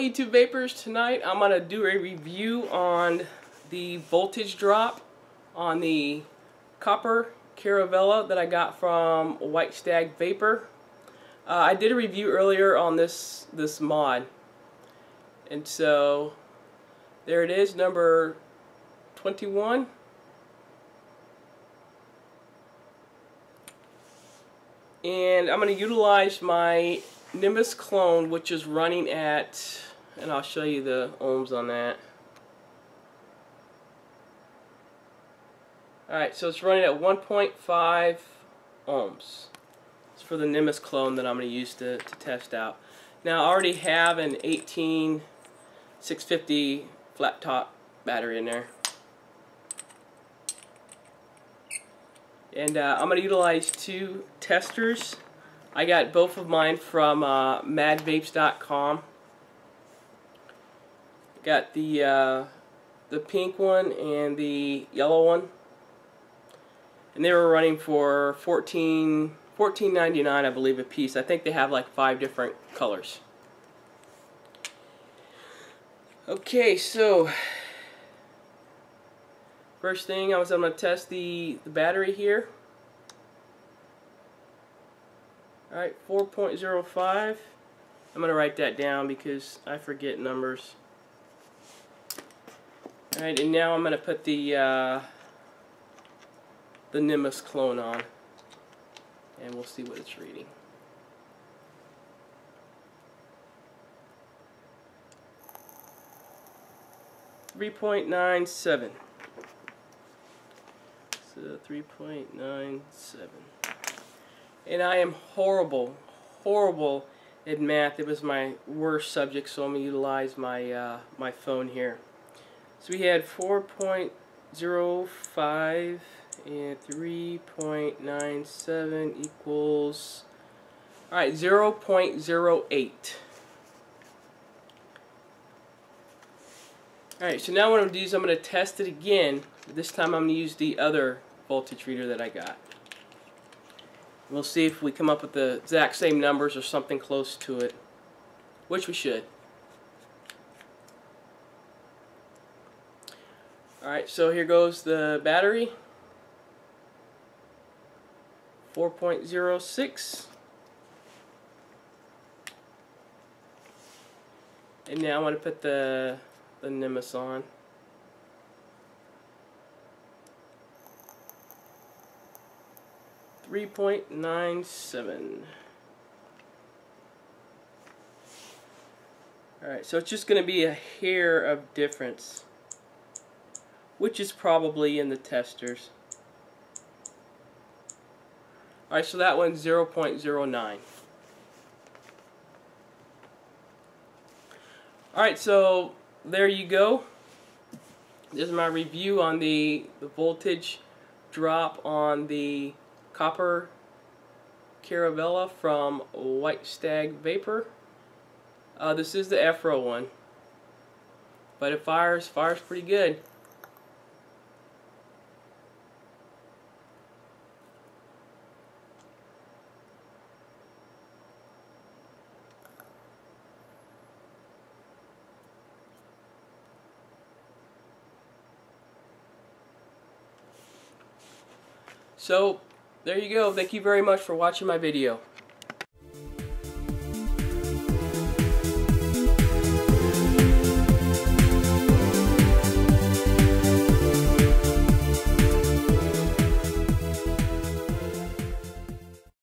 YouTube Vapors. Tonight I'm going to do a review on the voltage drop on the copper Caravela that I got from White Stag Vapor. Uh, I did a review earlier on this this mod and so there it is number 21 and I'm going to utilize my Nimbus clone which is running at and I'll show you the ohms on that. Alright so it's running at 1.5 ohms. It's for the Nimbus clone that I'm going to use to, to test out. Now I already have an 18 650 flat top battery in there. And uh, I'm going to utilize two testers I got both of mine from uh, madvapes.com. Got the uh, the pink one and the yellow one. And they were running for 14 $14.99 I believe a piece. I think they have like five different colors. Okay, so first thing I was I'm going to test the, the battery here. Alright, 4.05. I'm going to write that down because I forget numbers. Alright, and now I'm going to put the uh, the Nimbus clone on. And we'll see what it's reading. Three point nine seven. So three point nine seven and I am horrible, horrible at math. It was my worst subject, so I'm going to utilize my, uh, my phone here. So we had 4.05 and 3.97 equals, alright, 0.08. Alright, so now what I'm going to do is I'm going to test it again. This time I'm going to use the other voltage reader that I got. We'll see if we come up with the exact same numbers or something close to it, which we should. Alright, so here goes the battery. 4.06. And now I want to put the, the Nimbus on. 3.97. Alright, so it's just going to be a hair of difference, which is probably in the testers. Alright, so that one's 0.09. Alright, so there you go. This is my review on the, the voltage drop on the Copper Caravela from White Stag Vapor. Uh, this is the Afro one. But it fires, fires pretty good. So there you go. Thank you very much for watching my video.